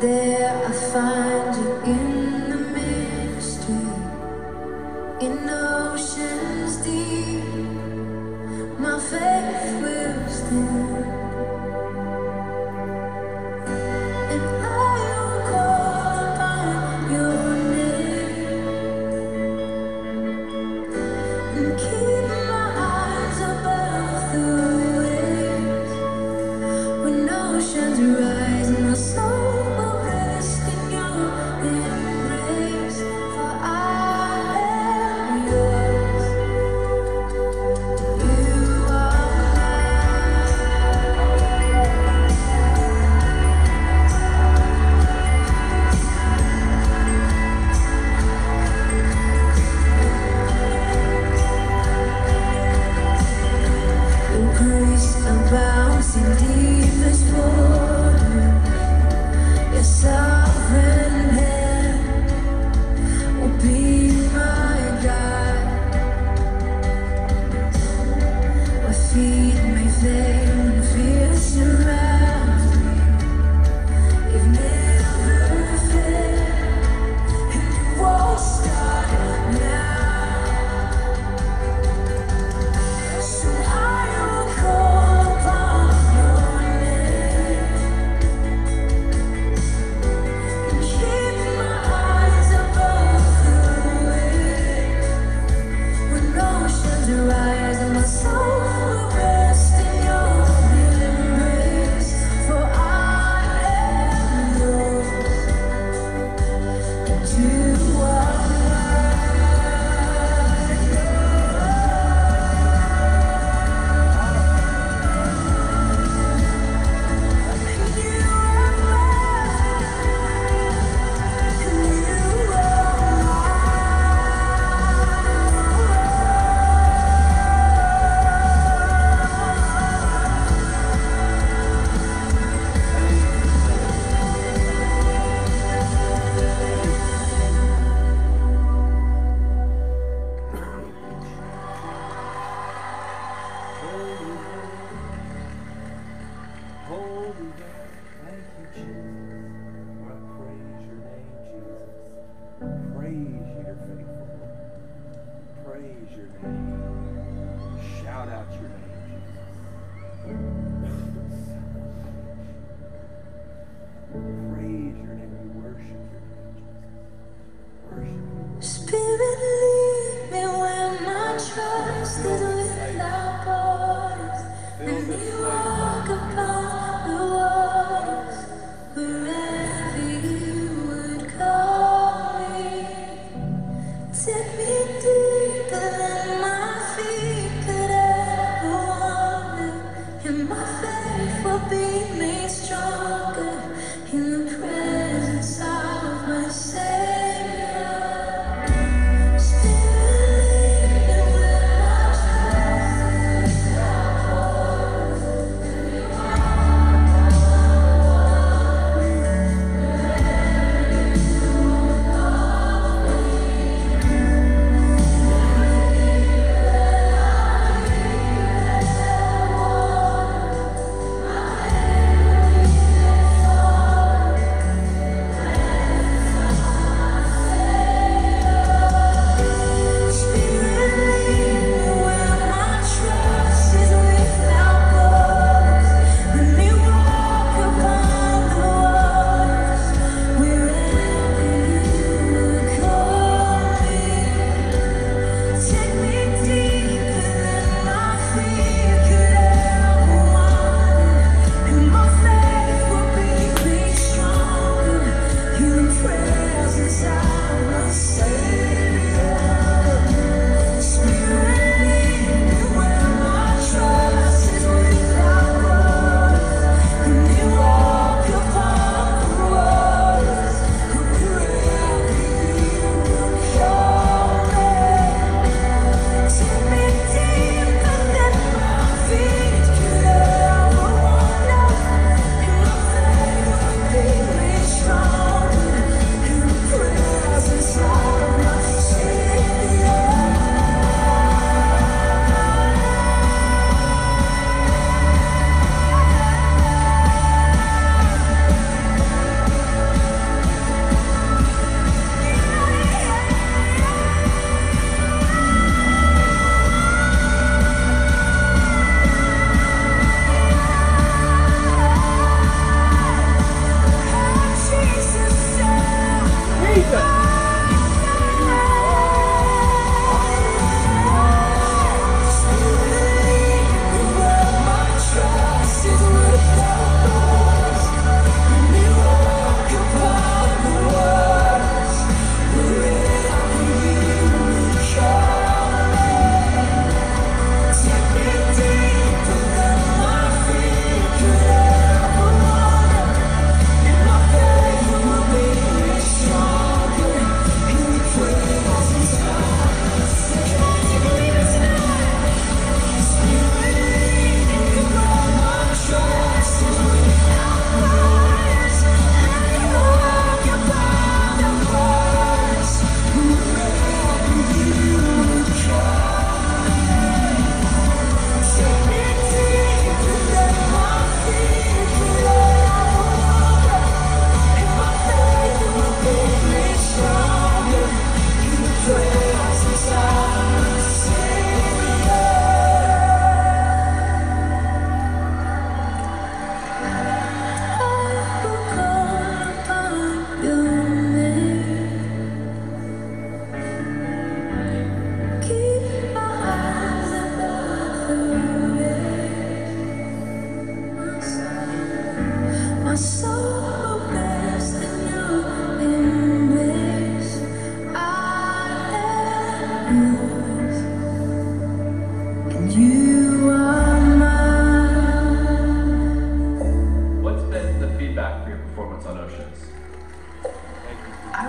there I find you in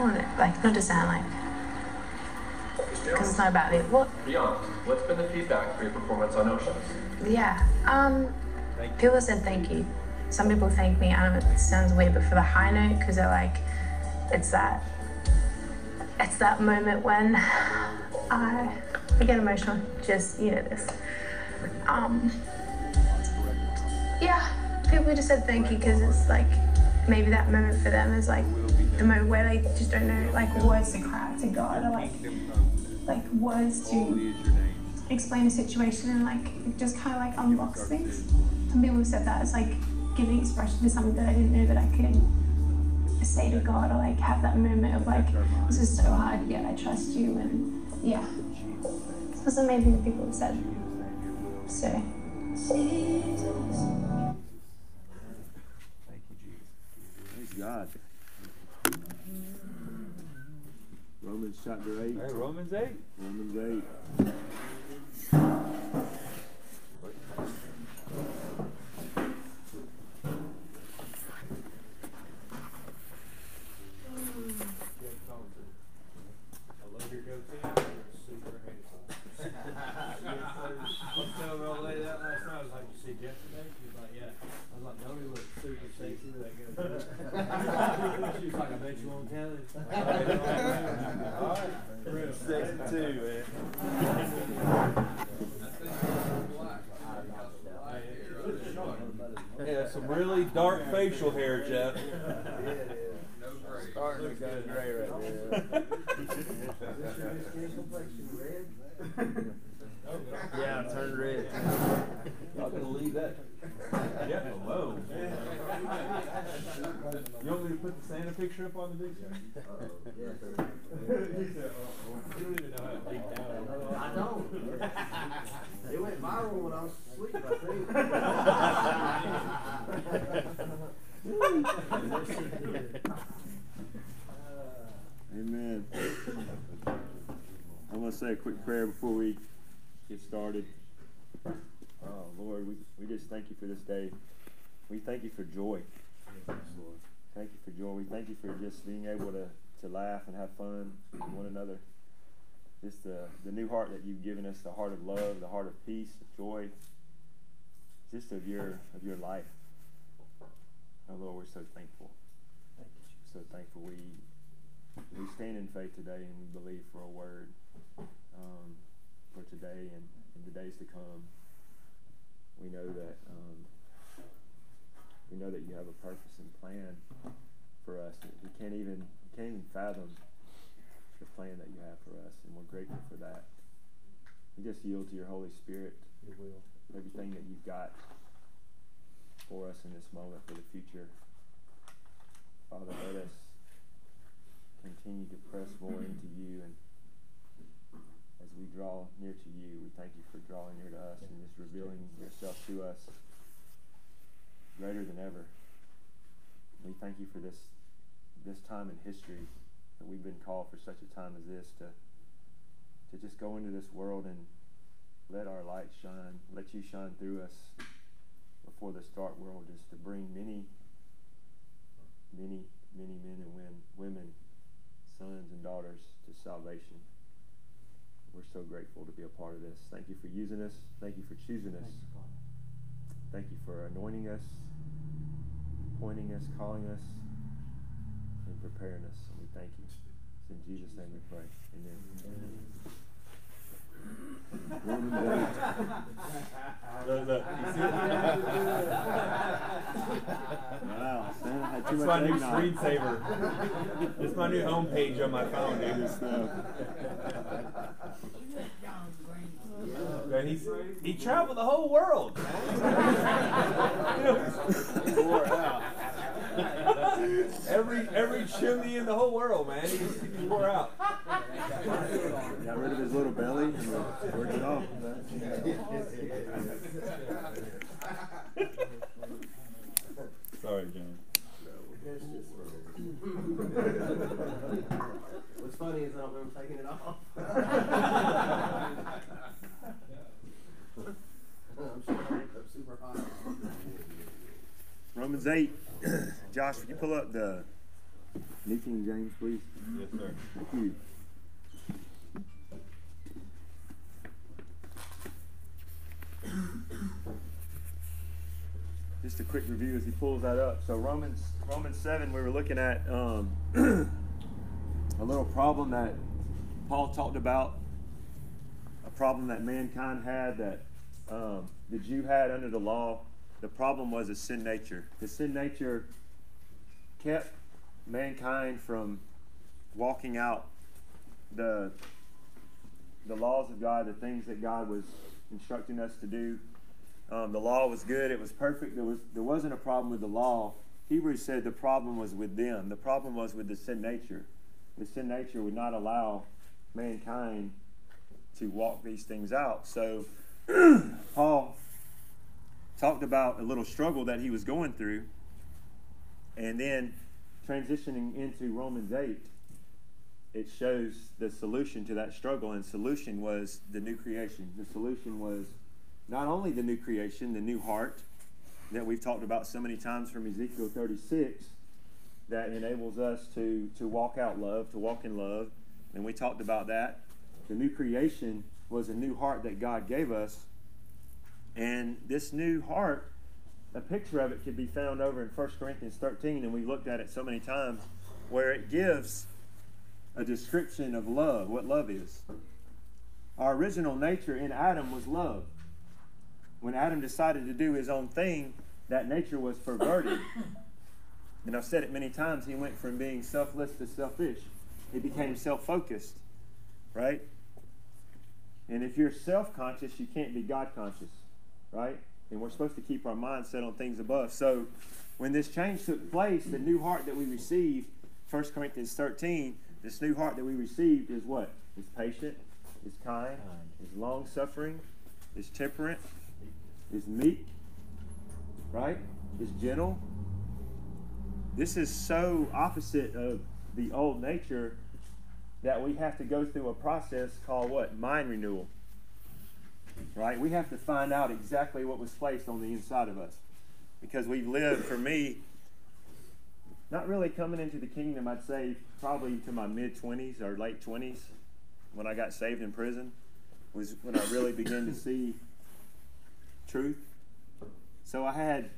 not to sound like because it's not about it. What? Beyond, what's been the feedback for your performance on Oceans? Yeah. Um, people said thank you. Some people thank me. I don't know. It sounds weird, but for the high note, because they're like, it's that, it's that moment when I, I get emotional. Just you know this. Um, yeah. People just said thank you because it's like maybe that moment for them is like the moment where they just don't know like words to cry out to God or like like words to explain a situation and like just kind of like unlocks things. Some people have said that it's like giving expression to something that I didn't know that I could say to God or like have that moment of like this is so hard yet I trust you and yeah. That's thing that people have said. So Jesus. Thank you, Jesus. Praise God. Romans chapter 8. Hey, Romans 8. Romans 8. I love your goatee. You're super handsome. I was telling my old lady that last night. I was like, you see Jeff today? She was like, yeah. I was like, no, he looks super sexy with that goatee. she was like, I bet you won't tell him. All right. For real. Sexy too, man. Yeah, dark facial hair, Jeff. Starting to go gray right there. yeah, I turned red. I'm gonna leave that. Jeff alone. You want me to put the Santa picture up on the big screen? You don't even know how deep down. I don't. It went viral when I was asleep, I think. Amen. I'm going to say a quick prayer before we get started. Oh, Lord, we, we just thank you for this day. We thank you for joy. Thank you for joy. We thank you for just being able to, to laugh and have fun with one another. Just the, the new heart that you've given us, the heart of love, the heart of peace, of joy, just of your of your life. Oh Lord, we're so thankful. Thank you. so thankful we we stand in faith today and we believe for a word um, for today and, and the days to come. We know that um, we know that you have a purpose and plan for us. We can't even we can't even fathom the plan that you have for us, and we're grateful for that. We just yield to your Holy Spirit. You will. Everything that you've got for us in this moment for the future. Father, let us continue to press more into you and as we draw near to you, we thank you for drawing near to us and just revealing yourself to us greater than ever. We thank you for this this time in history that we've been called for such a time as this to to just go into this world and let our light shine, let you shine through us before this dark world, just to bring many, many, many men and women, women, sons and daughters to salvation. We're so grateful to be a part of this. Thank you for using us. Thank you for choosing us. Thank you for anointing us, pointing us, calling us, and preparing us. And we thank you. It's in Jesus' name we pray. Amen. Romans Look, look, you see it? Wow, Santa had too It's much my new eggnog. screensaver. It's my new homepage on my phone, dude. Stuff. Man, he's, he traveled the whole world. Every every chimney in the whole world, man. He, he wore out. Got rid of his little belly and worked it off. Sorry, John. What's funny is I don't remember taking it off. I'm sure I woke up super hot. Romans 8. Josh, would you pull up the New King James, please. Yes, sir. Thank you. Just a quick review as he pulls that up. So Romans Romans seven, we were looking at um, a little problem that Paul talked about, a problem that mankind had that um, the Jew had under the law. The problem was a sin nature. The sin nature kept mankind from walking out the the laws of God, the things that God was instructing us to do. Um, the law was good; it was perfect. There was there wasn't a problem with the law. Hebrews said the problem was with them. The problem was with the sin nature. The sin nature would not allow mankind to walk these things out. So Paul talked about a little struggle that he was going through, and then transitioning into Romans 8, it shows the solution to that struggle. And solution was the new creation. The solution was not only the new creation, the new heart that we've talked about so many times from Ezekiel 36 that enables us to, to walk out love, to walk in love. And we talked about that. The new creation was a new heart that God gave us. And this new heart, a picture of it could be found over in 1 Corinthians 13, and we looked at it so many times, where it gives a description of love, what love is. Our original nature in Adam was love. When Adam decided to do his own thing, that nature was perverted. And I've said it many times, he went from being selfless to selfish. He became self focused, right? And if you're self conscious, you can't be God conscious, right? And we're supposed to keep our mind set on things above. So when this change took place, the new heart that we received, 1 Corinthians 13, this new heart that we received is what? Is patient, is kind, is long suffering, is temperate, is meek, right? Is gentle. This is so opposite of the old nature that we have to go through a process called what? Mind renewal. Right? We have to find out exactly what was placed on the inside of us. Because we've lived, for me, not really coming into the kingdom, I'd say probably to my mid 20s or late 20s when I got saved in prison, was when I really began to see truth. So I had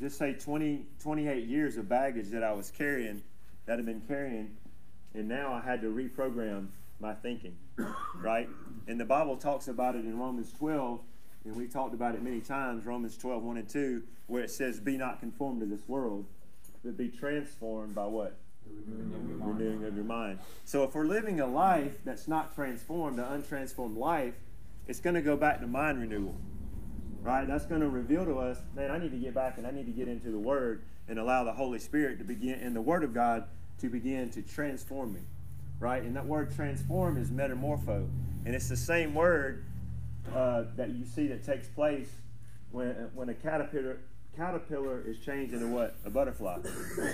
just say 20, 28 years of baggage that I was carrying, that I've been carrying, and now I had to reprogram my thinking, right? And the Bible talks about it in Romans 12, and we talked about it many times, Romans 12, 1 and 2, where it says, Be not conformed to this world, but be transformed by what? Renewing of your mind. So if we're living a life that's not transformed, an untransformed life, it's going to go back to mind renewal right? That's going to reveal to us, man, I need to get back and I need to get into the Word and allow the Holy Spirit to begin, and the Word of God to begin to transform me, right? And that word transform is metamorpho. And it's the same word uh, that you see that takes place when, when a caterpillar, caterpillar is changed into what? A butterfly,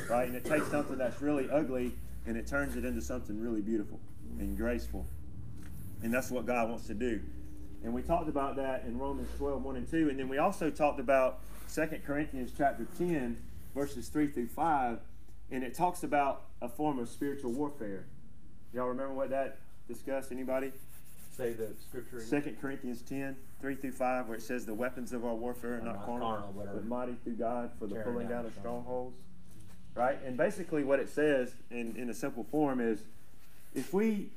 right? And it takes something that's really ugly and it turns it into something really beautiful and graceful. And that's what God wants to do. And we talked about that in Romans 12, 1 and 2. And then we also talked about 2 Corinthians chapter 10, verses 3 through 5. And it talks about a form of spiritual warfare. Y'all remember what that discussed? Anybody? Say the scripture. 2 Corinthians 10, 3 through 5, where it says, The weapons of our warfare are not, carnal, but are mighty through God for the pulling down of strongholds. Right? And basically what it says in, in a simple form is if we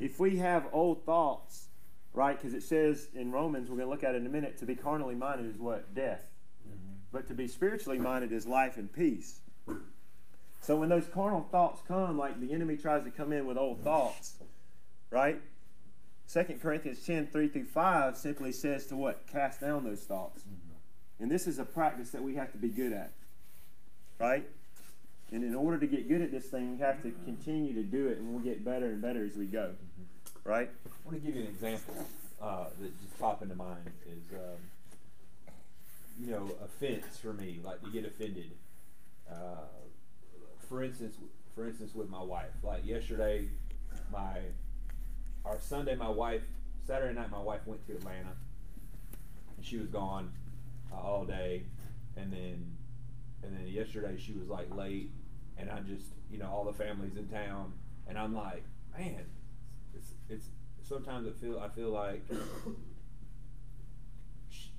if we have old thoughts, right? Because it says in Romans, we're going to look at it in a minute, to be carnally minded is what? Death. Mm-hmm. But to be spiritually minded is life and peace. So when those carnal thoughts come, like the enemy tries to come in with old thoughts, right? 2 Corinthians 10, 3 through 5 simply says to what? Cast down those thoughts. And this is a practice that we have to be good at, right? And in order to get good at this thing, we have to continue to do it, and we'll get better and better as we go, right? I want to give you an example uh, that just popped into mind is, um, you know, offense for me, like to get offended. Uh, for instance, for instance, with my wife. Like yesterday, my or Sunday, my wife. Saturday night, my wife went to Atlanta, and she was gone uh, all day, and then and then yesterday she was like late, and I just you know all the families in town, and I'm like, man, it's it's sometimes I feel I feel like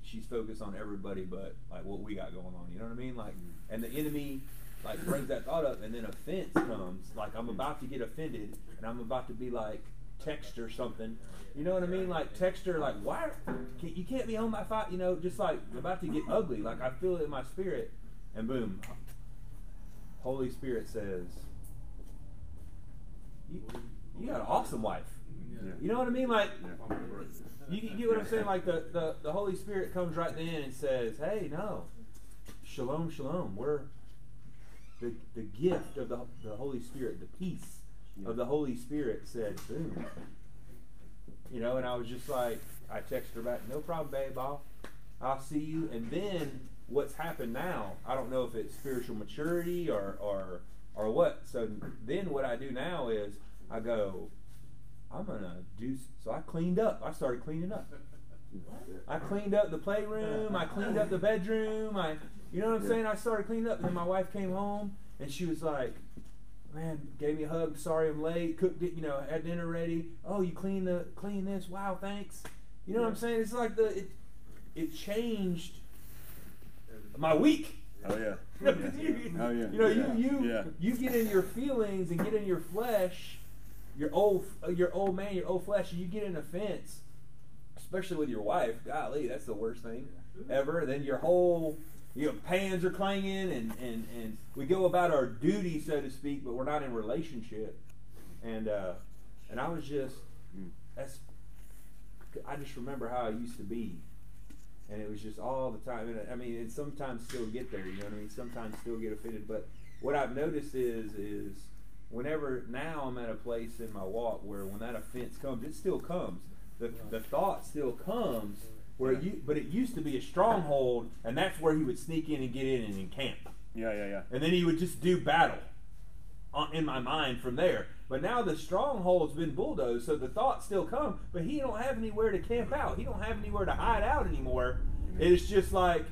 she's focused on everybody but like what we got going on. You know what I mean? Like, and the enemy like brings that thought up, and then offense comes. Like I'm about to get offended, and I'm about to be like text or something. You know what I mean? Like text her, like why can, you can't be on my fight. You know, just like about to get ugly. Like I feel it in my spirit, and boom, Holy Spirit says, "You, you got an awesome wife." You know what I mean? Like you, you get what I'm saying? Like the, the, the Holy Spirit comes right then and says, Hey, no. Shalom, shalom. We're the, the gift of the, the Holy Spirit, the peace of the Holy Spirit said, boom. You know, and I was just like, I texted her back, no problem, babe. I'll, I'll see you. And then what's happened now, I don't know if it's spiritual maturity or, or, or what. So then what I do now is I go, I'm gonna do. So I cleaned up. I started cleaning up. I cleaned up the playroom. I cleaned up the bedroom. I, you know what I'm saying? I started cleaning up. And then my wife came home and she was like, "Man, gave me a hug. Sorry I'm late. Cooked it. You know, had dinner ready. Oh, you clean the clean this. Wow, thanks. You know what I'm saying? It's like the it, it changed my week. Oh yeah. You you, Oh, yeah. you know, Yeah. you you Yeah. you get in your feelings and get in your flesh, your old your old man, your old flesh, and you get in offense, especially with your wife. Golly, that's the worst thing ever. Then your whole you know pans are clanging, and and and we go about our duty, so to speak, but we're not in relationship. And uh, and I was just that's I just remember how I used to be and it was just all the time. And I mean, and sometimes still get there. You know what I mean? Sometimes still get offended. But what I've noticed is, is whenever now I'm at a place in my walk where when that offense comes, it still comes. The the thought still comes. Where you, but it used to be a stronghold, and that's where he would sneak in and get in and encamp, Yeah, yeah, yeah. and then he would just do battle uh, in my mind from there. But now the stronghold's been bulldozed, so the thoughts still come, but he don't have anywhere to camp out. He don't have anywhere to hide out anymore. It's just like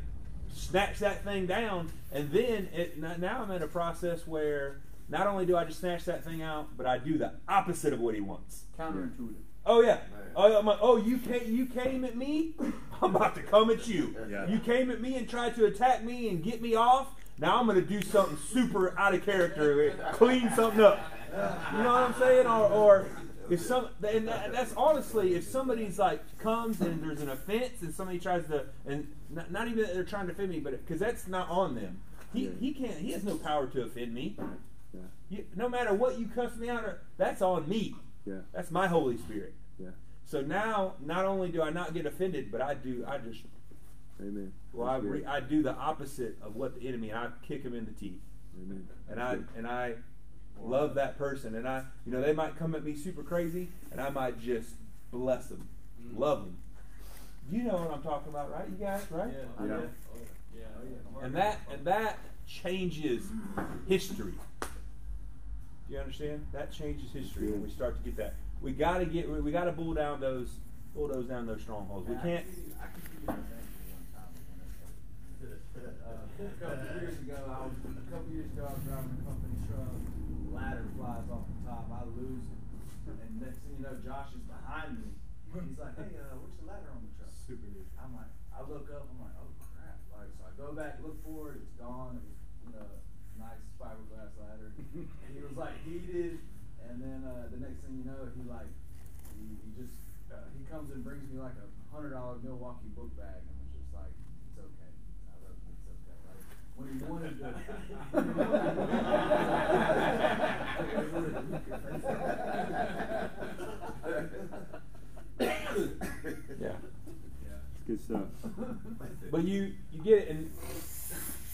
snatch that thing down, and then it, now I'm in a process where not only do I just snatch that thing out, but I do the opposite of what he wants. Counterintuitive. Oh yeah. Oh, I'm like, oh, you came, you came at me. I'm about to come at you. Yeah. You came at me and tried to attack me and get me off. Now I'm going to do something super out of character, clean something up. You know what I'm saying? Or, or if some, and that, that's honestly, if somebody's like comes and there's an offense and somebody tries to, and not, not even that they're trying to offend me, but because that's not on them. He, he can't. He has no power to offend me. You, no matter what you cuss me out, or, that's on me. Yeah. That's my Holy Spirit. Yeah. So now, not only do I not get offended, but I do. I just Amen. well, I, re. I do the opposite of what the enemy. I kick him in the teeth, Amen. and I and I love that person. And I, you know, they might come at me super crazy, and I might just bless them, mm. love them. You know what I'm talking about, right? You guys, right? Yeah. Yeah. Oh, and that and that changes history. Do you understand? That changes history when we start to get that. We got to get. We got to bull down those, bulldoze down those strongholds. We can't. I can give you an example one time. Uh, a couple years ago, I was a couple years ago I was driving a company truck. Ladder flies off the top. I lose it, and next thing you know, Josh is behind me. He's like, "Hey, uh, where's the ladder on the truck?" Super. I'm like, I look up. I'm like, "Oh crap!" Like, so I go back, look for it. It's gone. It was, you know, nice fiberglass ladder. and he was like heated, and then uh, the next thing you know, he like, he, he just uh, he comes and brings me like a hundred dollar Milwaukee book bag, and was just like, "It's okay." I love it. It's okay. Like when he wanted to. when Yeah. It's good stuff. But you you get it, and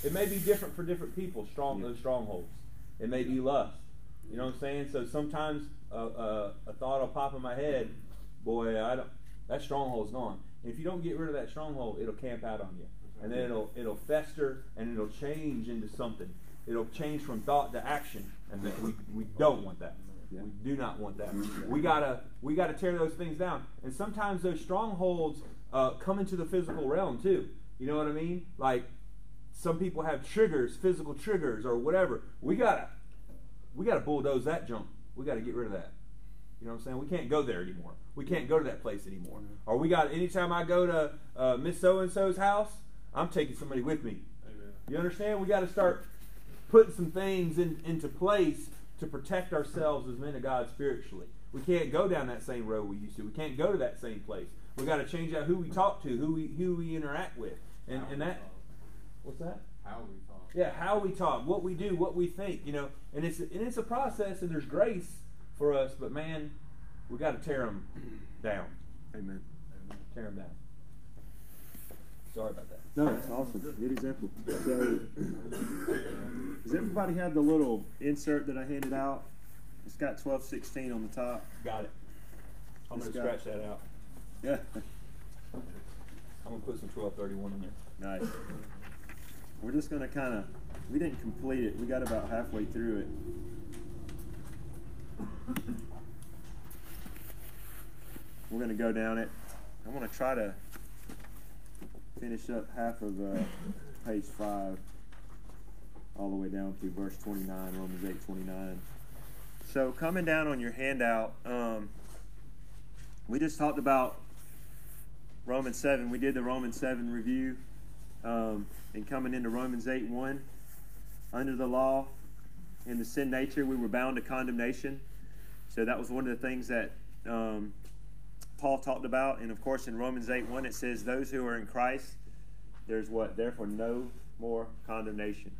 it may be different for different people. Strong Yeah. those strongholds. It may be lust. You know what I'm saying? So sometimes a, a, a thought will pop in my head. Boy, I don't. That stronghold's gone. And if you don't get rid of that stronghold, it'll camp out on you, and then it'll it'll fester and it'll change into something. It'll change from thought to action, and we, we don't want that. Yeah. We do not want that. We gotta we gotta tear those things down. And sometimes those strongholds uh, come into the physical realm too. You know what I mean? Like some people have triggers, physical triggers or whatever. We gotta we got to bulldoze that junk. We got to get rid of that. You know what I'm saying? We can't go there anymore. We can't go to that place anymore. Or we got anytime I go to uh, Miss So and So's house, I'm taking somebody with me. You understand? We got to start putting some things in, into place to protect ourselves as men of God spiritually. We can't go down that same road we used to. We can't go to that same place. We got to change out who we talk to, who we who we interact with, and and that. What's that? How we. Yeah, how we talk, what we do, what we think, you know, and it's and it's a process, and there's grace for us, but man, we got to tear them down. Amen. Tear them down. Sorry about that. No, that's awesome. Good example. So, does everybody have the little insert that I handed out? It's got twelve sixteen on the top. Got it. I'm This gonna guy- scratch that out. Yeah. I'm gonna put some 1231 in there. Nice. We're just gonna kind of. We didn't complete it. We got about halfway through it. We're gonna go down it. I'm going to try to finish up half of uh, page five, all the way down through verse twenty-nine, Romans eight twenty-nine. So coming down on your handout, um, we just talked about Romans 7. We did the Romans 7 review. Um, and coming into Romans 8 1, under the law, in the sin nature, we were bound to condemnation. So that was one of the things that um, Paul talked about. And of course, in Romans 8 1, it says, Those who are in Christ, there's what? Therefore, no more condemnation.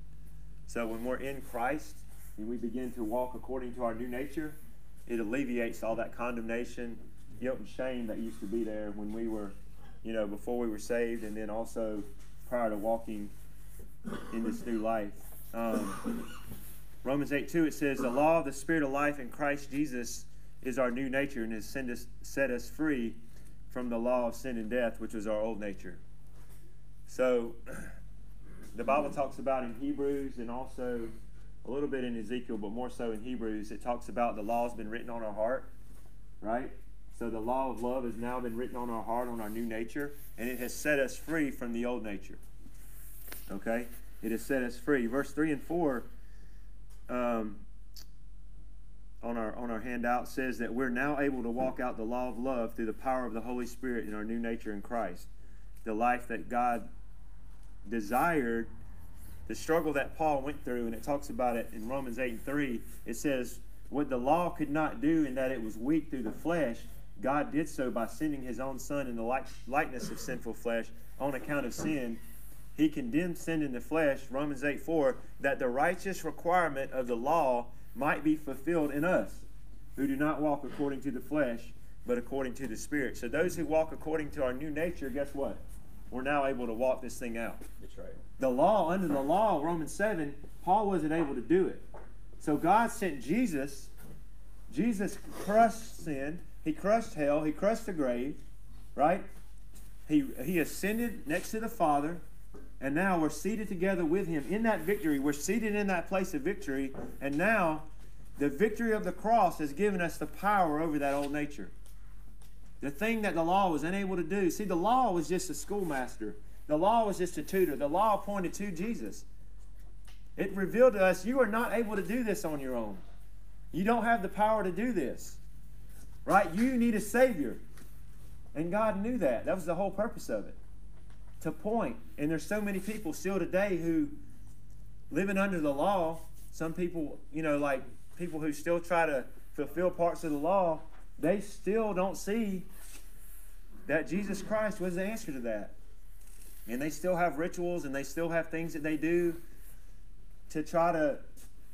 So when we're in Christ and we begin to walk according to our new nature, it alleviates all that condemnation, guilt, and shame that used to be there when we were, you know, before we were saved, and then also prior to walking in this new life. Um, Romans 8 2, it says, The law of the Spirit of life in Christ Jesus is our new nature and has us, set us free from the law of sin and death, which was our old nature. So, the Bible talks about in Hebrews and also a little bit in Ezekiel, but more so in Hebrews, it talks about the law has been written on our heart, right? So the law of love has now been written on our heart, on our new nature, and it has set us free from the old nature. Okay? It has set us free. Verse 3 and 4 um, on, our, on our handout says that we're now able to walk out the law of love through the power of the Holy Spirit in our new nature in Christ. The life that God desired the struggle that Paul went through, and it talks about it in Romans 8 and 3. It says, What the law could not do in that it was weak through the flesh, God did so by sending his own Son in the like, likeness of sinful flesh on account of sin. He condemned sin in the flesh, Romans 8 4, that the righteous requirement of the law might be fulfilled in us, who do not walk according to the flesh, but according to the Spirit. So those who walk according to our new nature, guess what? We're now able to walk this thing out That's right. the law, under the law, Romans 7, Paul wasn't able to do it. So God sent Jesus. Jesus crushed sin. He crushed hell. He crushed the grave, right? He, he ascended next to the Father, and now we're seated together with him in that victory. We're seated in that place of victory, and now the victory of the cross has given us the power over that old nature. The thing that the law was unable to do. See, the law was just a schoolmaster. The law was just a tutor. The law pointed to Jesus. It revealed to us you are not able to do this on your own. You don't have the power to do this. Right? You need a Savior. And God knew that. That was the whole purpose of it. To point. And there's so many people still today who, living under the law, some people, you know, like people who still try to fulfill parts of the law, they still don't see that Jesus Christ was the answer to that. And they still have rituals and they still have things that they do to try to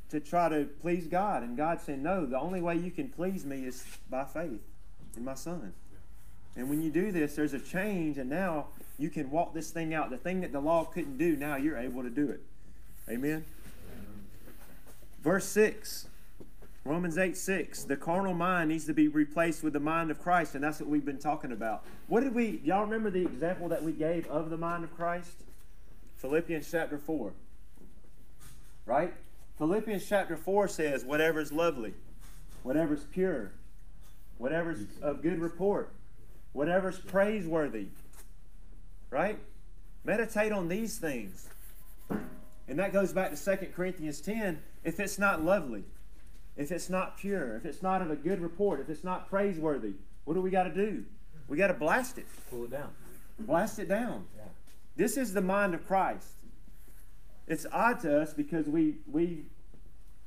to try to please God. And God said, No, the only way you can please me is by faith in my son. And when you do this, there's a change, and now you can walk this thing out. The thing that the law couldn't do, now you're able to do it. Amen. Verse 6. Romans 8 6. The carnal mind needs to be replaced with the mind of Christ, and that's what we've been talking about. What did we, y'all remember the example that we gave of the mind of Christ? Philippians chapter 4. Right? Philippians chapter 4 says, whatever is lovely, whatever is pure, whatever is of good report, whatever is praiseworthy. Right? Meditate on these things. And that goes back to 2 Corinthians 10. If it's not lovely, if it's not pure, if it's not of a good report, if it's not praiseworthy, what do we got to do? We got to blast it. Pull it down. Blast it down. Yeah. This is the mind of Christ. It's odd to us because we we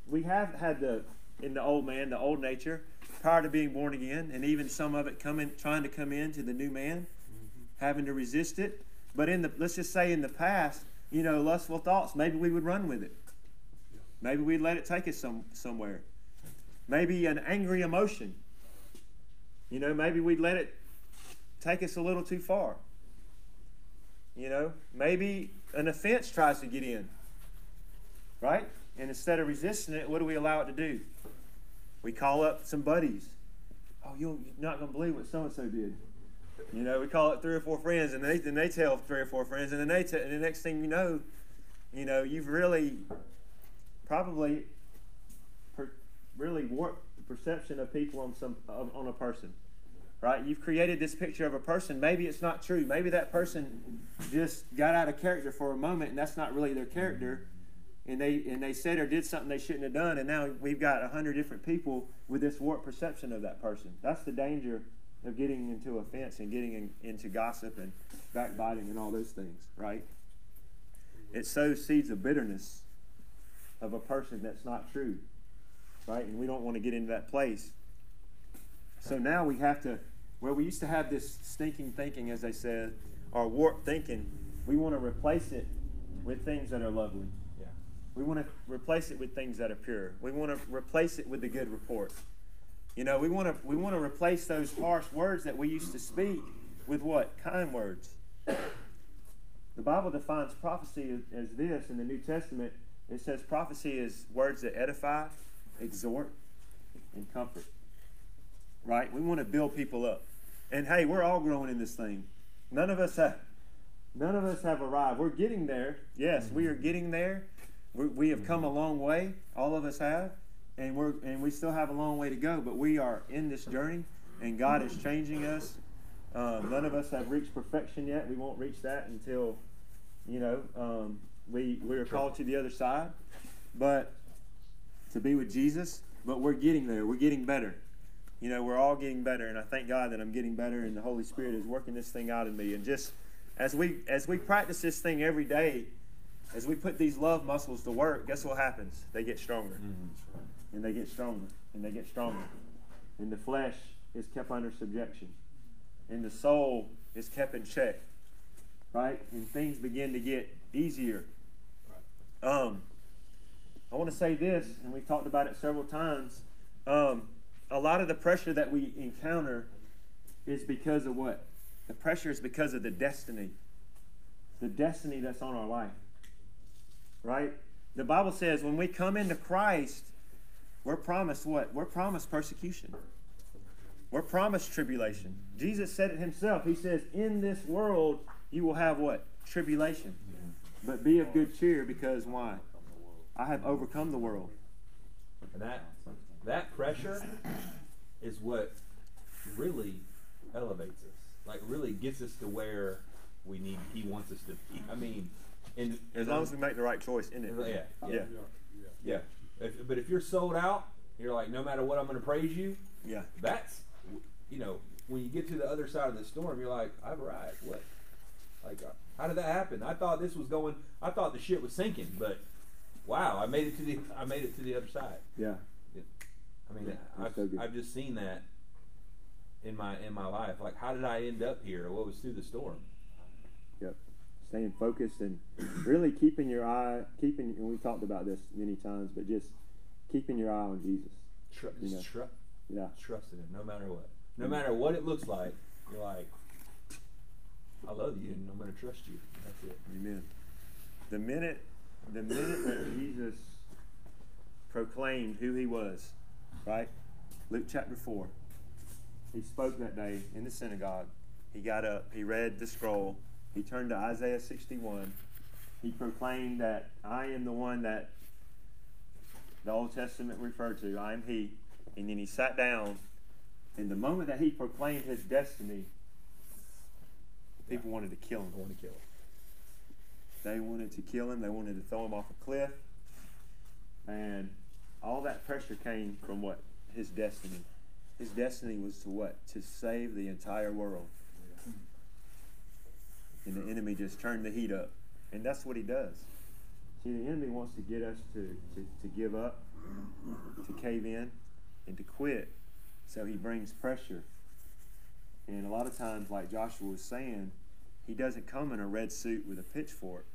we have had the in the old man, the old nature, prior to being born again, and even some of it coming trying to come into the new man, mm-hmm. having to resist it. But in the let's just say in the past, you know, lustful thoughts, maybe we would run with it. Maybe we'd let it take us some somewhere. Maybe an angry emotion. You know, maybe we'd let it take us a little too far. You know, maybe an offense tries to get in. Right? And instead of resisting it, what do we allow it to do? We call up some buddies. Oh, you're not going to believe what so and so did. You know, we call it three or four friends, and they then they tell three or four friends, and then they tell, and the next thing you know, you know, you've really probably per, really warped the perception of people on some of, on a person right? You've created this picture of a person. Maybe it's not true. Maybe that person just got out of character for a moment, and that's not really their character. And they and they said or did something they shouldn't have done, and now we've got a hundred different people with this warped perception of that person. That's the danger of getting into offense and getting in, into gossip and backbiting and all those things, right? It sows seeds of bitterness of a person that's not true, right? And we don't want to get into that place. So now we have to, where we used to have this stinking thinking, as they said, or warped thinking, we want to replace it with things that are lovely. Yeah. We want to replace it with things that are pure. We want to replace it with the good report. You know, we want to we want to replace those harsh words that we used to speak with what? Kind words. The Bible defines prophecy as, as this in the New Testament. It says prophecy is words that edify, exhort, and comfort right? We want to build people up. And hey, we're all growing in this thing. None of us have none of us have arrived. We're getting there. Yes, we are getting there. We, we have come a long way. All of us have, and we're and we still have a long way to go. But we are in this journey, and God is changing us. Um, none of us have reached perfection yet. We won't reach that until, you know, um, we we are called to the other side, but to be with Jesus. But we're getting there. We're getting better you know, we're all getting better, and I thank God that I'm getting better, and the Holy Spirit is working this thing out in me. And just as we as we practice this thing every day, as we put these love muscles to work, guess what happens? They get stronger, Mm-hmm. and they get stronger, and they get stronger, and the flesh is kept under subjection, and the soul is kept in check, right? And things begin to get easier. Um, I want to say this, and we've talked about it several times. Um, a lot of the pressure that we encounter is because of what? The pressure is because of the destiny. The destiny that's on our life. Right? The Bible says when we come into Christ, we're promised what? We're promised persecution. We're promised tribulation. Jesus said it himself. He says, In this world, you will have what? Tribulation. But be of good cheer because why? I have overcome the world. And that that pressure is what really elevates us. Like really gets us to where we need he wants us to be. I mean and As long as we make the right choice in it. yeah, yeah. Yeah. Yeah. If, but if you're sold out, you're like, no matter what, I'm going to praise you. Yeah. That's, you know, when you get to the other side of the storm, you're like, I've arrived. What? Like, uh, how did that happen? I thought this was going. I thought the shit was sinking, but wow, I made it to the. I made it to the other side. Yeah. I mean, Yeah, I've, so. I've just seen that in my in my life. Like, how did I end up here? What was through the storm? Yep. Staying focused and really keeping your eye, keeping, and we've talked about this many times, but just keeping your eye on Jesus. Tr- You just tru- Yeah. trusting him, no matter what. No matter what it looks like, you're like, I love you, and I'm going to trust you. That's it. Amen. The minute, the minute that Jesus proclaimed who he was, right? Luke chapter 4. He spoke that day in the synagogue. He got up, he read the scroll, he turned to Isaiah 61. He proclaimed that I am the one that the Old Testament referred to. I am he. And then he sat down. And the moment that he proclaimed his destiny, people wanted to kill him. I want to kill him. They wanted to kill him. They wanted to throw him off a cliff. And all that pressure came from what? His destiny. His destiny was to what? To save the entire world. And the enemy just turned the heat up. And that's what he does. See, the enemy wants to get us to, to, to give up, to cave in, and to quit. So he brings pressure. And a lot of times, like Joshua was saying, he doesn't come in a red suit with a pitchfork.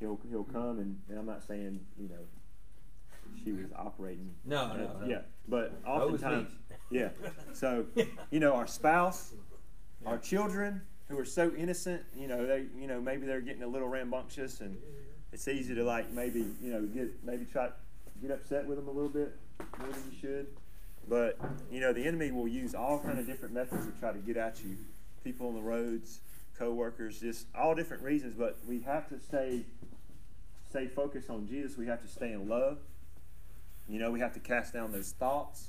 He'll he'll come and, and I'm not saying, you know, she was operating. No, uh, no, no. Yeah. But That was me. oftentimes yeah. So, you know, our spouse, our children who are so innocent, you know, they you know, maybe they're getting a little rambunctious and it's easy to like maybe, you know, get maybe try get upset with them a little bit more than you should. But, you know, the enemy will use all kind of different methods to try to get at you. People on the roads, co-workers, just all different reasons, but we have to stay stay focused on Jesus. We have to stay in love. You know, we have to cast down those thoughts.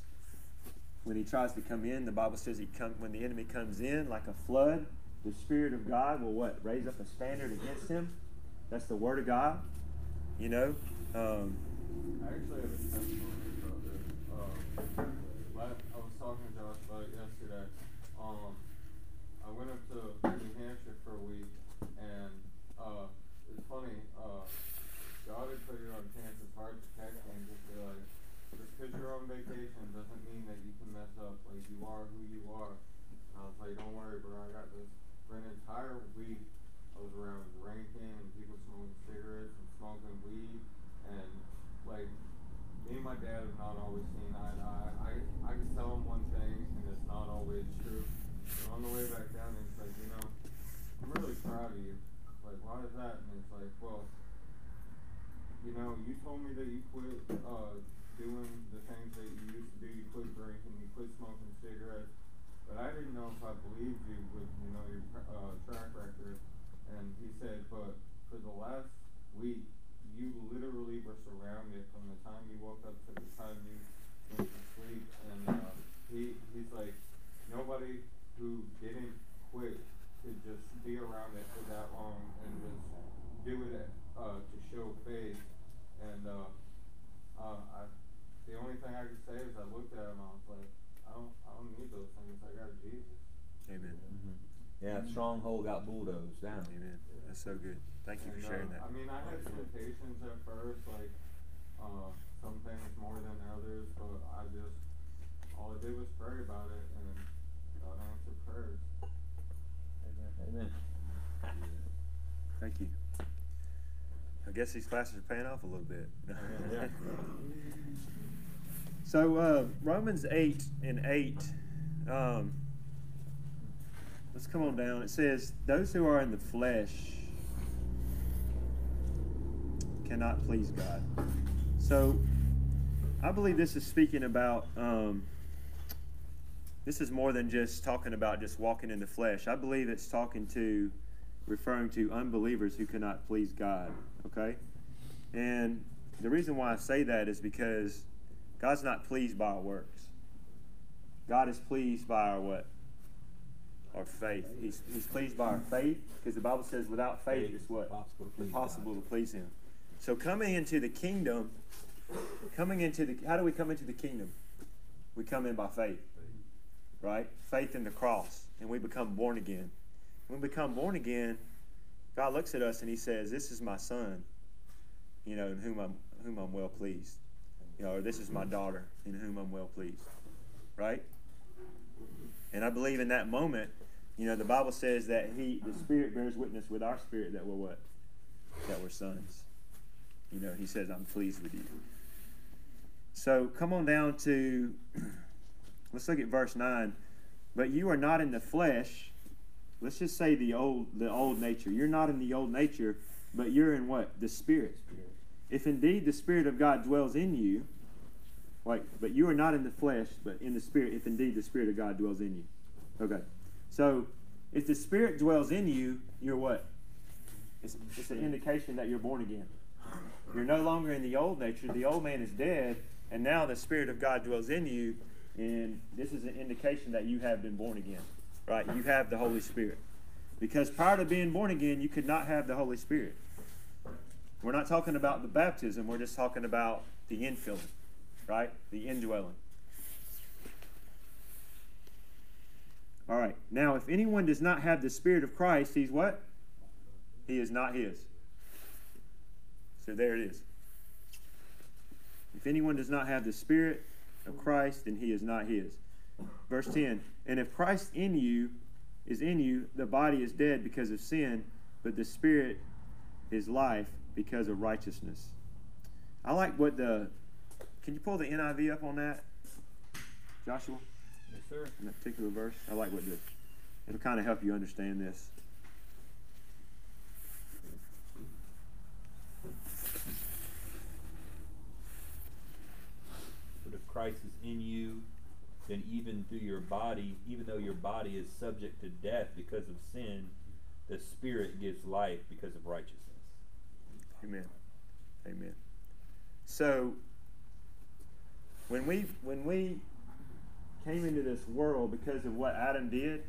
When he tries to come in, the Bible says he come when the enemy comes in like a flood, the Spirit of God will what? Raise up a standard against him. That's the word of God. You know? Um, I actually have a testimony about this. Um, I was talking to Josh about it yesterday. Um, I went up to New Hampshire for a week, and uh, it's funny. Uh, God had put it on Chance's heart to text me and just be like, just because you're on vacation doesn't mean that you can mess up. Like, you are who you are. And I was like, don't worry, bro. I got this. For an entire week, I was around drinking and people smoking cigarettes and smoking weed. And, like, me and my dad have not always seen eye to eye. I, I can tell him one thing, and it's not always true. But on the way back down, he's like, you know, I'm really proud of you. Like, why is that? And it's like, well, you know, you told me that you quit uh, doing the things that you used to do. You quit drinking, you quit smoking cigarettes. But I didn't know if I believed you with, you know, your uh, track record. And he said, but for the last week, you literally were surrounded from the time you woke up to the time you went to sleep. And uh, he, he's like, nobody who didn't quit could just be around it for that long and just do it uh, to show faith. And uh, uh, I, the only thing I could say is I looked at him and I was like, I don't, I don't need those things. I got Jesus. amen. Yeah, stronghold got bulldozed down. Amen. That's so good. Thank you And, for sharing uh, that. I mean, I had temptations at first, like uh, some things more than others, but I just all I did was pray about it, and God answered prayers. Amen. Amen. Thank you. I guess these classes are paying off a little bit. So uh, Romans eight and eight. Um, let's come on down. It says, "Those who are in the flesh cannot please God." So, I believe this is speaking about. Um, this is more than just talking about just walking in the flesh. I believe it's talking to, referring to unbelievers who cannot please God. Okay? And the reason why I say that is because God's not pleased by our works. God is pleased by our what? Our faith. He's, he's pleased by our faith because the Bible says without faith it's what? Impossible to please Impossible to please Him. So coming into the kingdom, coming into the, how do we come into the kingdom? We come in by faith right? Faith in the cross, and we become born again. When we become born again, God looks at us and He says, "This is my son, you know, in whom I'm whom I'm well pleased." You know, or this is my mm. daughter, in whom I'm well pleased. Right? And I believe in that moment, you know, the Bible says that He, the Spirit, bears witness with our spirit that we're what? That we're sons. You know, He says, "I'm pleased with you." So come on down to let's look at verse 9 but you are not in the flesh let's just say the old the old nature you're not in the old nature but you're in what the spirit if indeed the spirit of god dwells in you like but you are not in the flesh but in the spirit if indeed the spirit of god dwells in you okay so if the spirit dwells in you you're what it's, it's an indication that you're born again you're no longer in the old nature the old man is dead and now the spirit of god dwells in you and this is an indication that you have been born again, right? You have the Holy Spirit. Because prior to being born again, you could not have the Holy Spirit. We're not talking about the baptism, we're just talking about the infilling. right? The indwelling. All right. Now, if anyone does not have the Spirit of Christ, he's what? He is not his. So there it is. If anyone does not have the Spirit of Christ, then he is not his. Verse 10 And if Christ in you is in you, the body is dead because of sin, but the Spirit is life because of righteousness. I like what the. Can you pull the NIV up on that, Joshua? Yes, sir. In that particular verse? I like what the. It'll kind of help you understand this. But if Christ is in you, then even through your body, even though your body is subject to death because of sin, the Spirit gives life because of righteousness. Amen. Amen. So when we when we came into this world because of what Adam did,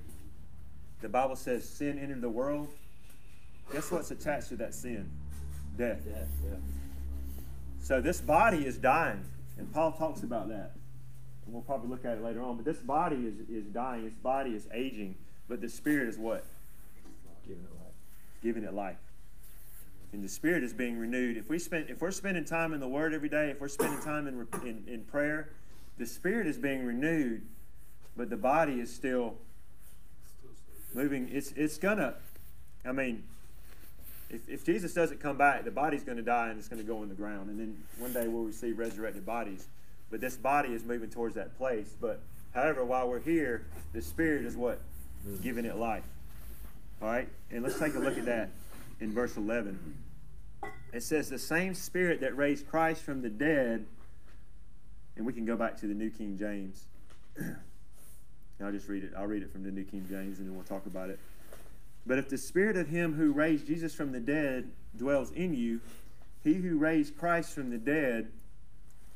the Bible says sin entered the world. Guess what's attached to that sin? Death. Death, yeah. So this body is dying, and Paul talks about that. And we'll probably look at it later on. But this body is, is dying. This body is aging. But the spirit is what? Giving it life. Giving it life. And the spirit is being renewed. If we spend, if we're spending time in the Word every day, if we're spending time in, in, in prayer, the spirit is being renewed, but the body is still moving. It's it's gonna. I mean, if, if Jesus doesn't come back, the body's going to die and it's going to go in the ground. And then one day we'll receive resurrected bodies. But this body is moving towards that place. But however, while we're here, the Spirit is what? Mm. Giving it life. All right? And let's take a look at that in verse 11. It says, The same Spirit that raised Christ from the dead, and we can go back to the New King James. I'll just read it. I'll read it from the New King James and then we'll talk about it. But if the spirit of him who raised Jesus from the dead dwells in you, he who raised Christ from the dead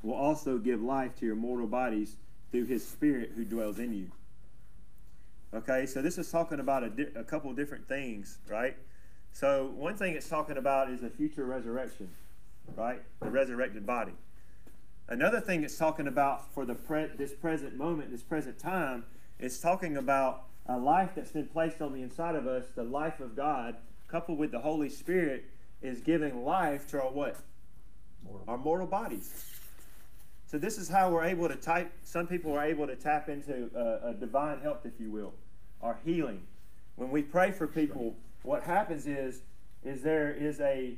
will also give life to your mortal bodies through his spirit who dwells in you. Okay, so this is talking about a, di- a couple different things, right? So one thing it's talking about is a future resurrection, right? The resurrected body. Another thing it's talking about for the pre- this present moment, this present time, is talking about a life that's been placed on the inside of us, the life of God, coupled with the Holy Spirit, is giving life to our what? Mortal. Our mortal bodies. So this is how we're able to type. Some people are able to tap into a, a divine health, if you will, our healing. When we pray for people, what happens is, is there is a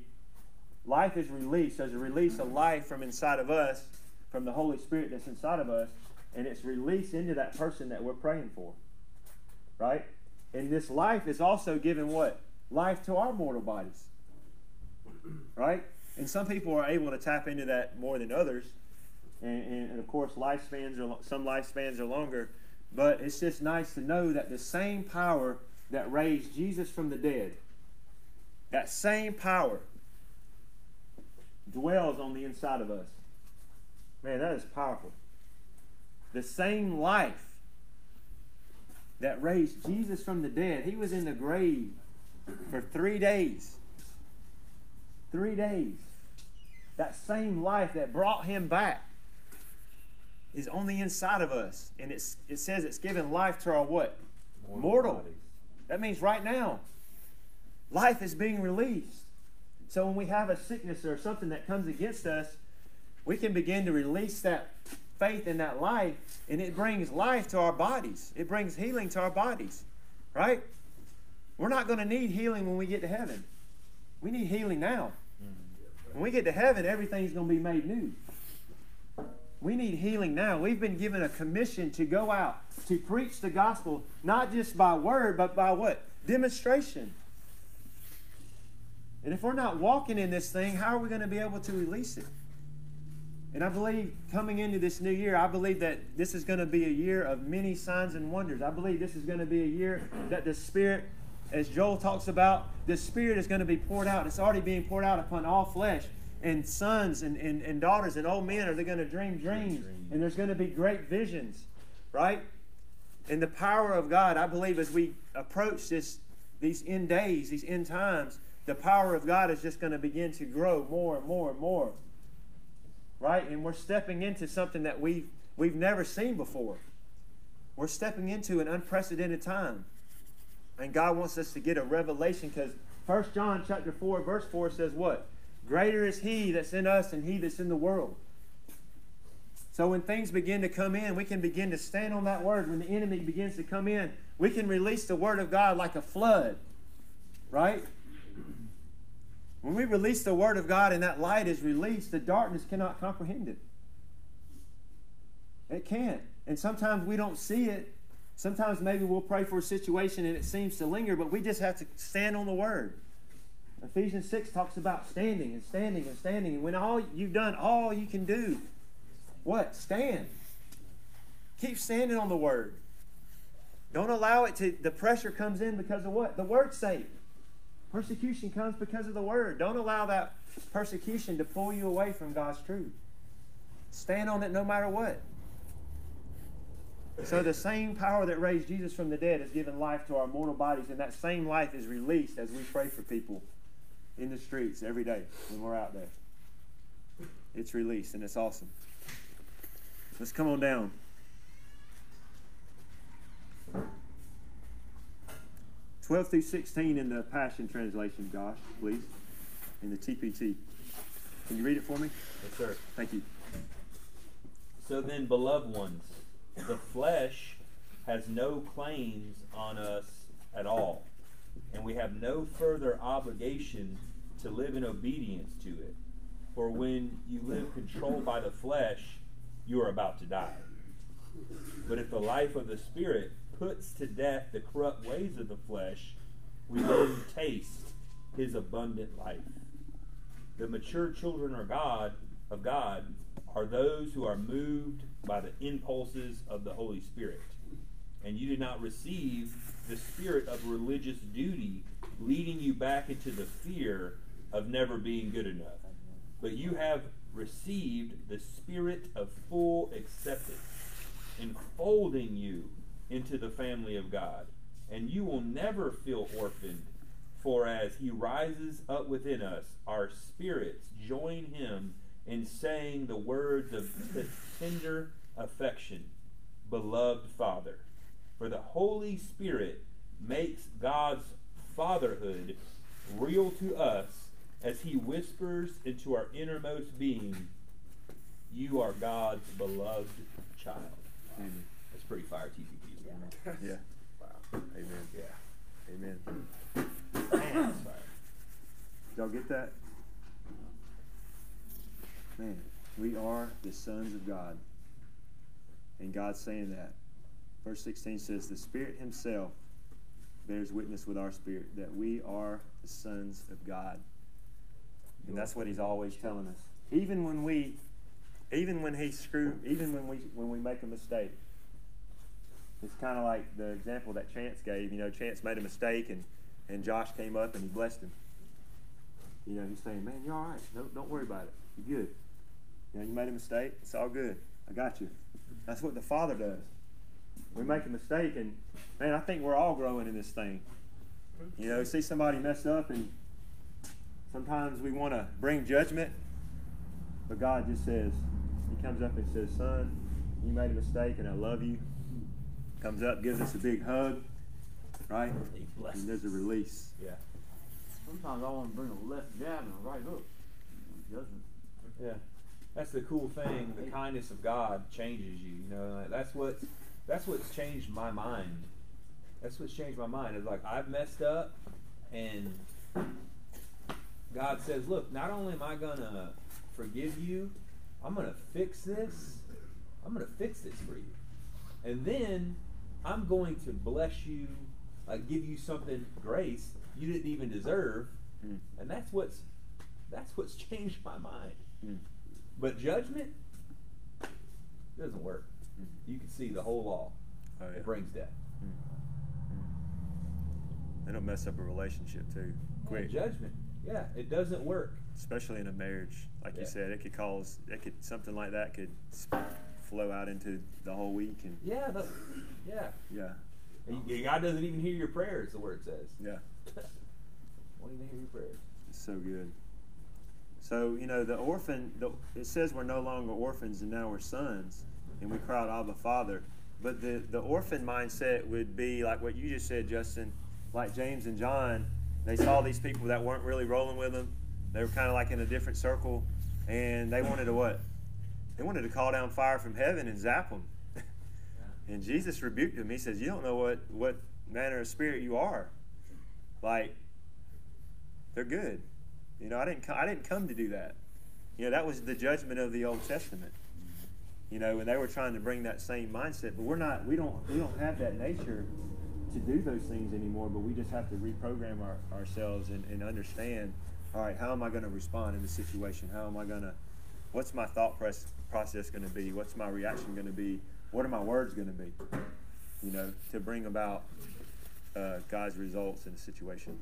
life is released. There's a release of life from inside of us, from the Holy Spirit that's inside of us, and it's released into that person that we're praying for right? And this life is also given what? Life to our mortal bodies, right? And some people are able to tap into that more than others. And, and, and of course, lifespans are some lifespans are longer. But it's just nice to know that the same power that raised Jesus from the dead, that same power dwells on the inside of us. Man, that is powerful. The same life that raised Jesus from the dead. He was in the grave for three days. Three days. That same life that brought him back is on the inside of us. And it's, it says it's given life to our what? Mortal Mortal. bodies. That means right now, life is being released. So when we have a sickness or something that comes against us, we can begin to release that faith in that life, and it brings life to our bodies. It brings healing to our bodies, right? We're not going to need healing when we get to heaven. We need healing now. Mm-hmm. When we get to heaven, everything's going to be made new. We need healing now. We've been given a commission to go out to preach the gospel, not just by word, but by what? Demonstration. And if we're not walking in this thing, how are we going to be able to release it? And I believe coming into this new year, I believe that this is going to be a year of many signs and wonders. I believe this is going to be a year that the Spirit, as Joel talks about, the Spirit is going to be poured out. It's already being poured out upon all flesh. And sons and, and, and daughters and old men are they going to dream dreams. And there's going to be great visions, right? And the power of God, I believe, as we approach this, these end days, these end times, the power of God is just going to begin to grow more and more and more. right? And we're stepping into something that we've, we've never seen before. We're stepping into an unprecedented time. And God wants us to get a revelation because 1 John chapter 4, verse 4 says what? Greater is he that's in us than he that's in the world. So when things begin to come in, we can begin to stand on that word. When the enemy begins to come in, we can release the word of God like a flood. Right? When we release the word of God and that light is released, the darkness cannot comprehend it. It can't. And sometimes we don't see it. Sometimes maybe we'll pray for a situation and it seems to linger, but we just have to stand on the word. Ephesians 6 talks about standing and standing and standing. And when all you've done all you can do, what? Stand. Keep standing on the word. Don't allow it to, the pressure comes in because of what? The word's sake. Persecution comes because of the word. Don't allow that persecution to pull you away from God's truth. Stand on it no matter what. So the same power that raised Jesus from the dead has given life to our mortal bodies, and that same life is released as we pray for people in the streets every day when we're out there. It's released, and it's awesome. Let's come on down. Twelve through sixteen in the Passion Translation, Josh, please, in the TPT. Can you read it for me? Yes, sir. Thank you. So then, beloved ones, the flesh has no claims on us at all, and we have no further obligation to live in obedience to it. For when you live controlled by the flesh, you are about to die. But if the life of the Spirit puts to death the corrupt ways of the flesh, we then taste his abundant life. The mature children of God of God are those who are moved by the impulses of the Holy Spirit. And you did not receive the spirit of religious duty leading you back into the fear of never being good enough. But you have received the spirit of full acceptance, enfolding you into the family of God. And you will never feel orphaned, for as he rises up within us, our spirits join him in saying the words of tender affection, beloved Father. For the Holy Spirit makes God's fatherhood real to us as he whispers into our innermost being, You are God's beloved child. Amen. That's pretty fire TPT. Yeah. Wow. Amen. Yeah. Amen. Man, that's fire. Y'all get that? Man, we are the sons of God. And God's saying that. Verse 16 says, The Spirit Himself bears witness with our spirit that we are the sons of God. And that's what He's always telling us. Even when we even when he screw even when we when we make a mistake. It's kind of like the example that Chance gave. You know, Chance made a mistake and, and Josh came up and he blessed him. You know, he's saying, Man, you're all right. Don't, don't worry about it. You're good. You know, you made a mistake. It's all good. I got you. That's what the Father does. We make a mistake, and man, I think we're all growing in this thing. You know, see somebody mess up, and sometimes we want to bring judgment, but God just says, He comes up and says, Son, you made a mistake, and I love you. Comes up, gives us a big hug, right? And there's a release. Yeah. Sometimes I want to bring a left jab and a right hook. Judgment. Yeah, that's the cool thing. The kindness of God changes you. You know, that's what that's what's changed my mind. That's what's changed my mind. Is like I've messed up, and God says, "Look, not only am I gonna forgive you, I'm gonna fix this. I'm gonna fix this for you, and then I'm going to bless you, like give you something grace you didn't even deserve." Mm. And that's what's that's what's changed my mind. Mm. But judgment doesn't work. You can see the whole law. Oh, yeah. It brings death. Mm. It'll mess up a relationship too, quick. And judgment, yeah, it doesn't work. Especially in a marriage, like you said, it could cause it could something like that could sp- flow out into the whole week, and Yeah, yeah, yeah, And you- God doesn't even hear your prayers. The word says, yeah, "Won't even hear your prayers." it's so good, So, you know, the orphan, the, it says we're no longer orphans and now we're sons, and we cry out, Abba, Father. But the, the orphan mindset would be like what you just said, Justin, like James and John. They saw these people that weren't really rolling with them. They were kind of like in a different circle, and they wanted to what? They wanted to call down fire from heaven and zap them. and Jesus rebuked them. He says, "You don't know what what manner of spirit you are. Like, they're good. You know, I didn't I didn't come to do that. You know, that was the judgment of the Old Testament. You know, and they were trying to bring that same mindset, but we're not. We don't. We don't have that nature to do those things anymore. But we just have to reprogram our, ourselves and, and understand. All right, how am I going to respond in this situation? How am I going to? What's my thought process going to be? What's my reaction going to be? What are my words going to be? You know, to bring about uh, God's results in the situation.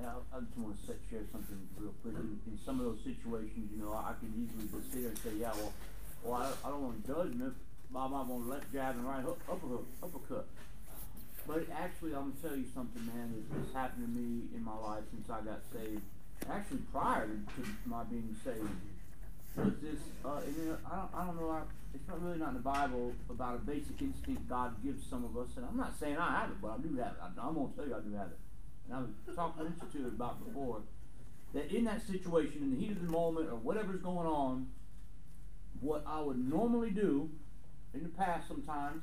I, I just want to share something real quick. In, in some of those situations, you know, I, could easily just sit there and say, yeah, well, well, I, I don't want to judge them. Bob, I'm going to left jab and right hook, upper uppercut, uppercut. But actually, I'm gonna tell you something, man. That has happened to me in my life since I got saved. Actually, prior to my being saved, was this? Uh, I don't, I don't know. I, it's not really not in the Bible about a basic instinct God gives some of us, and I'm not saying I have it, but I do have it. I, I'm gonna tell you I do have it. And I was talking to Institute about before that in that situation, in the heat of the moment, or whatever's going on, what I would normally do in the past sometimes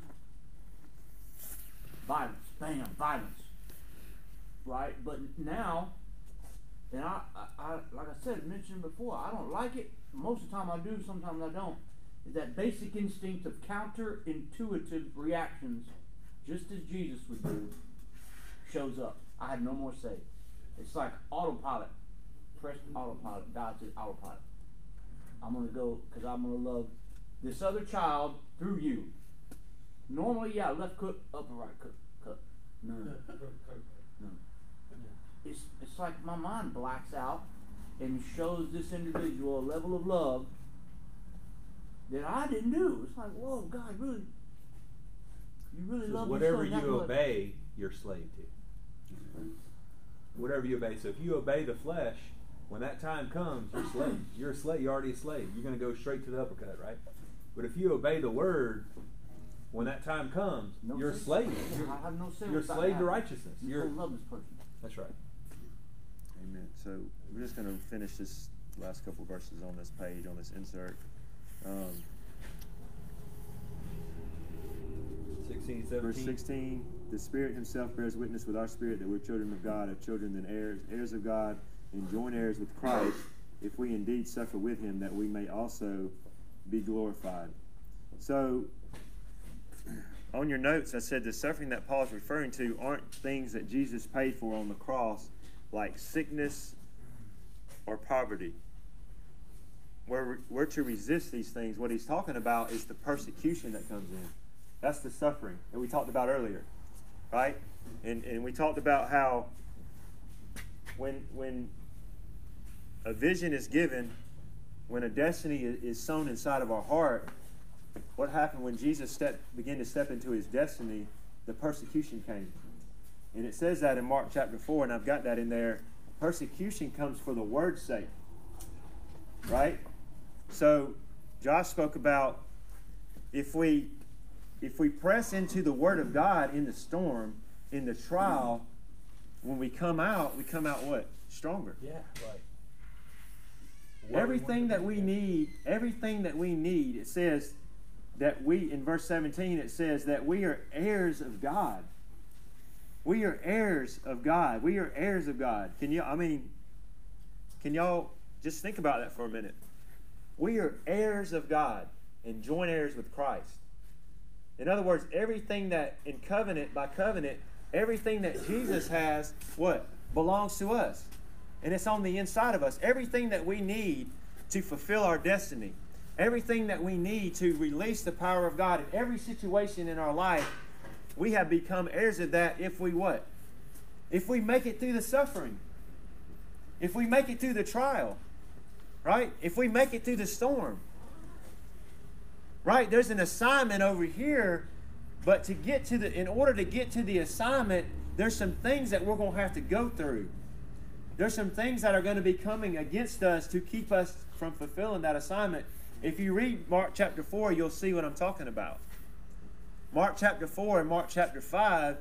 violence, bam, violence, right? But now, and I, I, I, like I said, mentioned before, I don't like it. Most of the time I do, sometimes I don't. Is that basic instinct of counterintuitive reactions, just as Jesus would do, shows up. I have no more say. It's like autopilot. Press autopilot. God says autopilot. I'm going to go because I'm going to love this other child through you. Normally, yeah, left cook, upper right cook, cook. No. No. It's, it's like my mind blacks out and shows this individual a level of love that I didn't do. It's like, whoa, God, really, you really love whatever me so you much. obey, you're slave to. Whatever you obey. So if you obey the flesh, when that time comes, you're slave. You're a slave. You're already a slave. You're going to go straight to the uppercut, right? But if you obey the word, when that time comes, No you're a slave. You're, I have no say you're a slave to righteousness. You You're, don't love this person. that's right. Amen. So we're just going to finish this last couple verses on this page, on this insert. Um, 16, verse 16 The Spirit Himself bears witness with our spirit that we're children of God, if children then heirs, heirs of God, and joint heirs with Christ, if we indeed suffer with Him, that we may also be glorified. So, on your notes, I said the suffering that Paul is referring to aren't things that Jesus paid for on the cross, like sickness or poverty. We're, we're to resist these things. What he's talking about is the persecution that comes in. That's the suffering that we talked about earlier, right? And, and we talked about how when, when a vision is given, when a destiny is, sown inside of our heart, what happened when Jesus step, began to step into his destiny? The persecution came. And it says that in Mark chapter 4, and I've got that in there. Persecution comes for the word's sake, right? So Josh spoke about if we if we press into the word of God in the storm, in the trial, when we come out, we come out what? Stronger. Yeah, right. Everything that we need, everything that we need, it says that we, in verse 17, it says that we are heirs of God. We are heirs of God. We are heirs of God. Can you, I mean, can y'all just think about that for a minute? We are heirs of God and joint heirs with Christ. In other words, everything that in covenant, by covenant, everything that Jesus has, what? Belongs to us. And it's on the inside of us. Everything that we need to fulfill our destiny, everything that we need to release the power of God in every situation in our life, we have become heirs of that if we what? If we make it through the suffering. If we make it through the trial. Right? If we make it through the storm. Right? There's an assignment over here, but to get to the in order to get to the assignment, there's some things that we're going to have to go through. There's some things that are going to be coming against us to keep us from fulfilling that assignment. If you read Mark chapter 4, you'll see what I'm talking about. Mark chapter 4 and Mark chapter 5.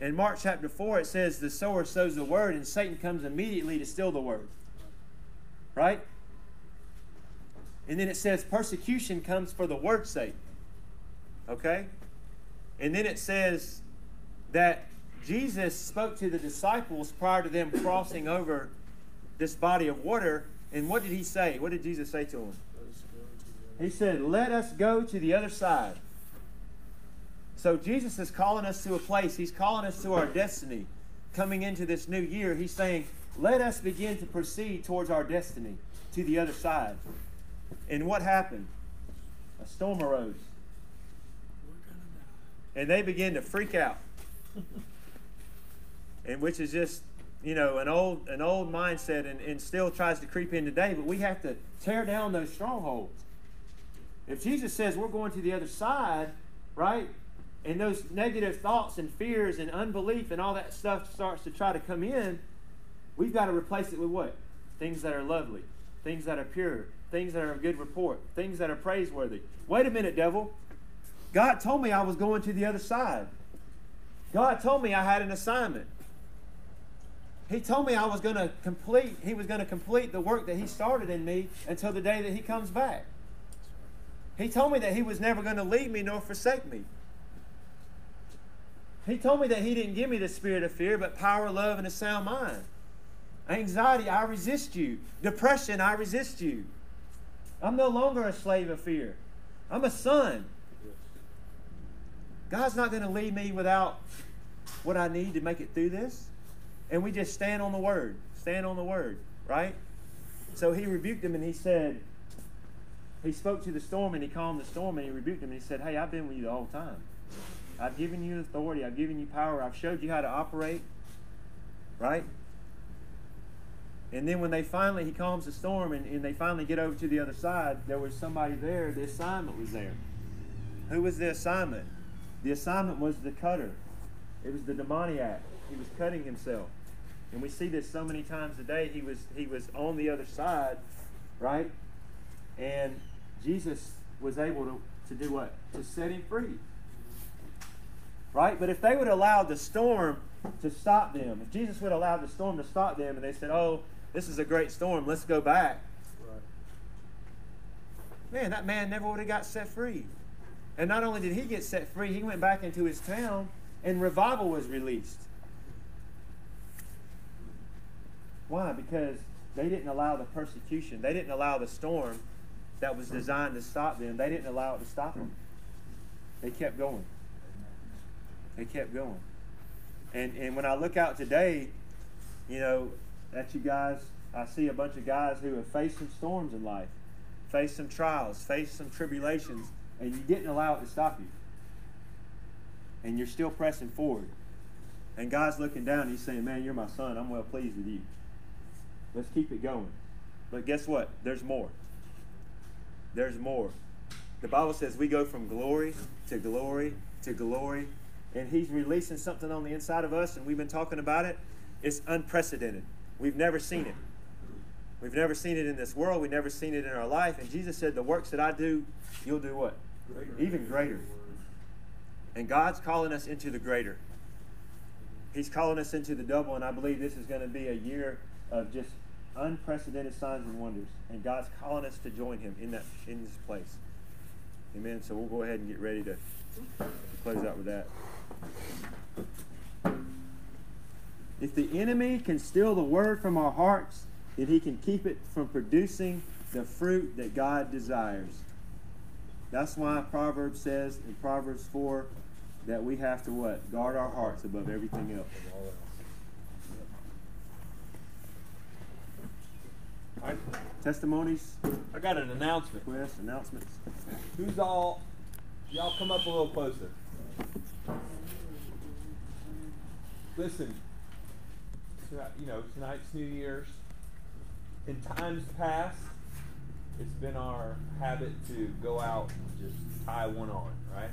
In Mark chapter 4, it says, The sower sows the word, and Satan comes immediately to steal the word. Right? And then it says, Persecution comes for the word's sake. Okay? And then it says that Jesus spoke to the disciples prior to them crossing over this body of water. And what did he say? What did Jesus say to them? He said, Let us go to the other side. So Jesus is calling us to a place. He's calling us to our destiny. Coming into this new year, he's saying, Let us begin to proceed towards our destiny, to the other side. And what happened? A storm arose. And they began to freak out. And which is just, you know, an old an old mindset and, and still tries to creep in today, but we have to tear down those strongholds. If Jesus says we're going to the other side, right? And those negative thoughts and fears and unbelief and all that stuff starts to try to come in, we've got to replace it with what? Things that are lovely, things that are pure, things that are of good report, things that are praiseworthy. Wait a minute, devil. God told me I was going to the other side. God told me I had an assignment. He told me I was going to complete, he was going to complete the work that he started in me until the day that he comes back. He told me that he was never going to leave me nor forsake me. He told me that he didn't give me the spirit of fear, but power, love, and a sound mind. Anxiety, I resist you. Depression, I resist you. I'm no longer a slave of fear. I'm a son. God's not going to leave me without what I need to make it through this. And we just stand on the word. Stand on the word, right? So he rebuked him and he said, he spoke to the storm and he calmed the storm and he rebuked him and he said, Hey, I've been with you the whole time. I've given you authority. I've given you power. I've showed you how to operate. Right? And then when they finally, he calms the storm and, and they finally get over to the other side, there was somebody there. The assignment was there. Who was the assignment? The assignment was the cutter. It was the demoniac. He was cutting himself. And we see this so many times today. He was he was on the other side, right? And Jesus was able to, to do what? To set him free. Right? But if they would allow the storm to stop them, if Jesus would allow the storm to stop them and they said, Oh, this is a great storm, let's go back. Man, that man never would have got set free. And not only did he get set free, he went back into his town and revival was released. Why? Because they didn't allow the persecution, they didn't allow the storm that was designed to stop them, they didn't allow it to stop them. They kept going. They kept going. And, and when I look out today, you know, at you guys, I see a bunch of guys who have faced some storms in life, faced some trials, faced some tribulations, and you didn't allow it to stop you. And you're still pressing forward. And God's looking down, he's saying, Man, you're my son. I'm well pleased with you. Let's keep it going. But guess what? There's more. There's more. The Bible says we go from glory to glory to glory. And he's releasing something on the inside of us, and we've been talking about it. It's unprecedented. We've never seen it. We've never seen it in this world. We've never seen it in our life. And Jesus said, The works that I do, you'll do what? Greater. Even greater. And God's calling us into the greater. He's calling us into the double, and I believe this is going to be a year of just unprecedented signs and wonders. And God's calling us to join Him in that in this place. Amen. So we'll go ahead and get ready to, close out with that. If the enemy can steal the word from our hearts, then he can keep it from producing the fruit that God desires. That's why Proverbs says in Proverbs 4 that we have to what? Guard our hearts above everything else. All right. Testimonies, I got an announcement. requests, announcements. Who's all? Y'all come up a little closer. Listen, tonight, you know, tonight's New Year's. In times past, it's been our habit to go out and just tie one on, right?